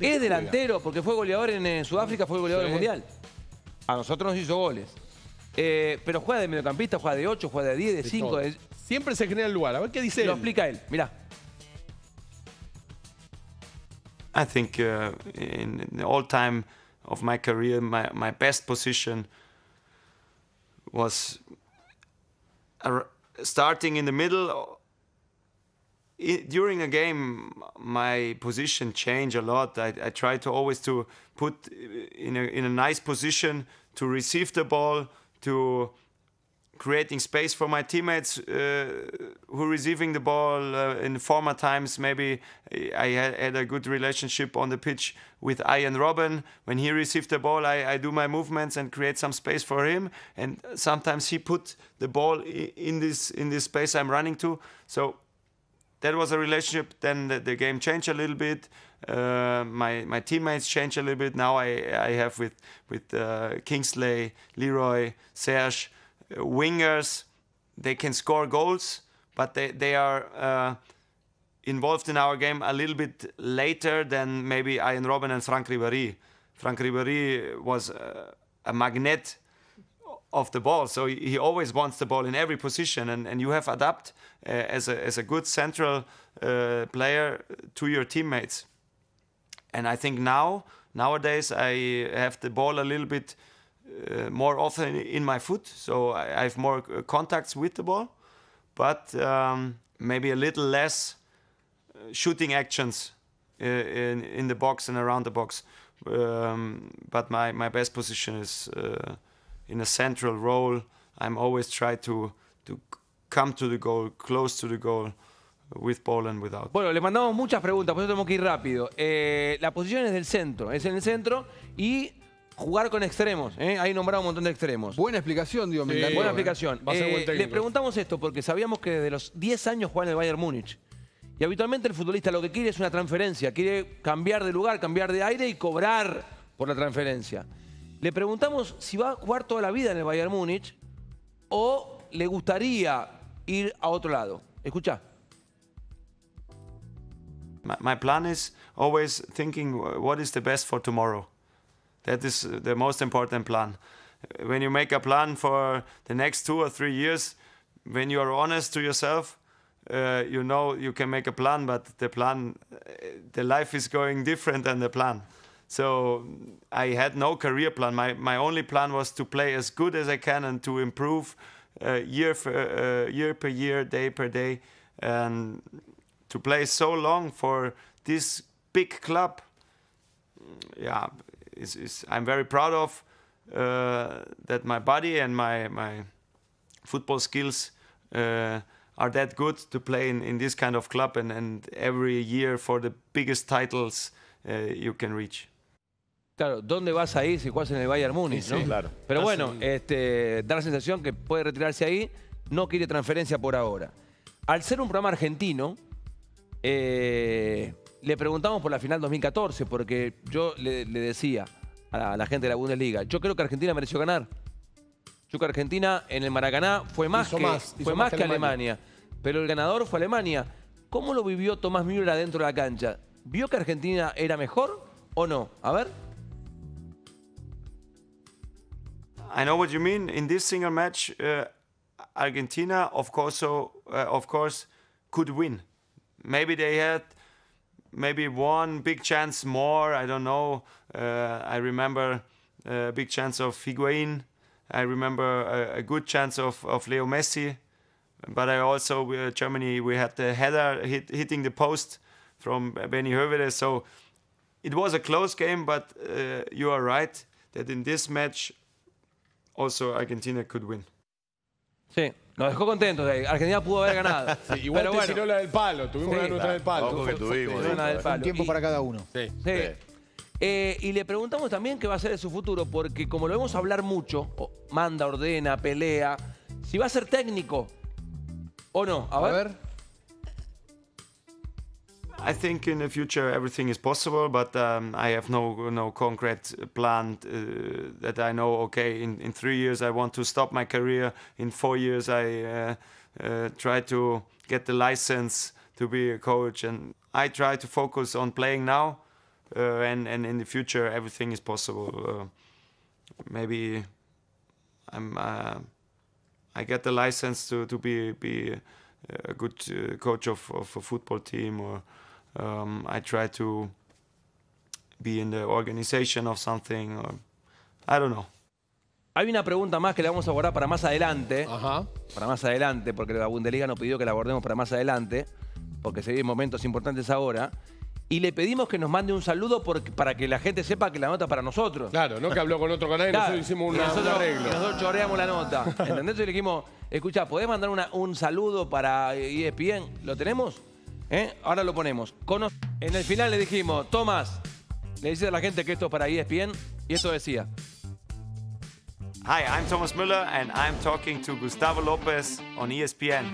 Es delantero porque fue goleador en, eh, Sudáfrica, fue goleador Sí. mundial. A nosotros nos hizo goles. Eh, pero juega de mediocampista, juega de 8, juega de 10, de de 5. todo. de- Siempre se genera el lugar. A ver qué dice Lo él. explica él. Mirá. I think uh, in, in the all time of my career, my, my best position was ar- starting in the middle. I, during a game, my position changed a lot. I, I try to always to put in a, in a nice position to receive the ball, to creating space for my teammates uh, who receiving the ball uh, in former times. Maybe I had, had a good relationship on the pitch with Ian Robin. When he received the ball, I, I do my movements and create some space for him. And sometimes he put the ball in this in this space I'm running to. So that was a relationship. Then the, the game changed a little bit. Uh, my my teammates changed a little bit. Now I I have with with uh, Kingsley, Leroy, Serge, uh, wingers. They can score goals, but they they are. Uh, involved in our game a little bit later than maybe Ian Robin and Frank Ribéry. Frank Ribéry was uh, a magnet of the ball. So he, always wants the ball in every position, and, and you have adapt uh, as a as a good central uh, player to your teammates. And I think now nowadays I have the ball a little bit uh, more often in my foot, so I, have more uh, contacts with the ball, but um, maybe a little less uh, shooting actions uh, in in the box and around the box. Um, but my, my best position is in a central role. I'm always try to to come to the goal, close to the goal, with ball and without. Bueno, le mandamos muchas preguntas, por eso tenemos que ir rápido. Eh, la posición es del centro, es en el centro y jugar con extremos. ¿eh? Ahí nombrado un montón de extremos. Buena explicación, digo, Sí. Buena ¿eh? explicación. Va a ser Eh, buen técnico. le preguntamos esto porque sabíamos que desde los 10 años juega en el Bayern Múnich. Y habitualmente el futbolista lo que quiere es una transferencia, quiere cambiar de lugar, cambiar de aire y cobrar por la transferencia. Le preguntamos si va a jugar toda la vida en el Bayern Múnich o le gustaría ir a otro lado. Escucha. My, plan is always thinking what is the best for tomorrow. That is the most important plan. When you make a plan for the next two or three years, when you are honest to yourself, uh, you know you can make a plan, but the plan, uh, the life is going different than the plan. So I had no career plan. My, my only plan was to play as good as I can and to improve uh, year for, uh, year per year, day per day, and to play so long for this big club. Yeah, is, is I'm very proud of uh, that my body and my my football skills uh, are that good to play in, in this kind of club and, and every year for the biggest titles uh, you can reach. Claro, ¿dónde vas a ir si juegas en el Bayern Múnich? Sí, no? sí, claro. Pero Estás bueno, en- este, da la sensación que puede retirarse ahí, no quiere transferencia por ahora. Al ser un programa argentino, eh, le preguntamos por la final 2014, porque yo le, le decía a la, a la gente de la Bundesliga, yo creo que Argentina mereció ganar. Yo creo que Argentina en el Maracaná fue más Hizo que, más, fue más que Alemania. Alemania. Pero el ganador fue Alemania. ¿Cómo lo vivió Tomás Müller adentro de la cancha? ¿Vio que Argentina era mejor o no? A ver. I know what you mean. In this single match, uh, Argentina, of course, so uh, of course, could win. Maybe they had maybe one big chance more. I don't know. Uh, I remember a big chance of Higuain. I remember a, a good chance of, of Leo Messi. But I also uh, Germany we had the header hit, hitting the post from Benny Hövedes. So it was a close game, but uh, you are right that in this match also Argentina could win. Sí, nos dejó contentos. eh. Argentina pudo haber ganado. Sí, igual Pero te bueno, tiró la del palo. Tuvimos Sí, la nuestra del palo. Ojo que tuvimos. una del palo. Un tiempo Y- para cada uno. Sí. Sí. Eh, y le preguntamos también qué va a ser de su futuro, porque como lo vemos hablar mucho, o- manda, ordena, pelea, si va a ser técnico o no. A, A ver. ver. I think in the future everything is possible, but um, I have no no concrete plan uh, that I know. Okay, in, in three years I want to stop my career. In four years I uh, uh, try to get the license to be a coach, and I try to focus on playing now. uh, and and in the future everything is possible. Uh, maybe I'm uh, I get the license to to be be a good coach of, of a football team, or um, I try to be in the organization of something, or I don't know. Hay una pregunta más que le vamos a abordar para más adelante. Ajá. Para más adelante, porque la Bundesliga nos pidió que la abordemos para más adelante, porque se viven momentos importantes ahora. Y le pedimos que nos mande un saludo por- para que la gente sepa que la nota es para nosotros. Claro, no que habló con otro canal y Claro, nosotros hicimos y una- un nosotros, arreglo. y nosotros choreamos la nota. ¿Entendés? Entonces le dijimos, escucha, ¿podés mandar una- un saludo para ESPN? ¿Lo tenemos? ¿Eh? Ahora lo ponemos. En el final le dijimos, Tomás, le dices a la gente que esto es para ESPN, y esto decía. Hi, I'm Thomas Müller, and I'm talking to Gustavo Lopez on ESPN.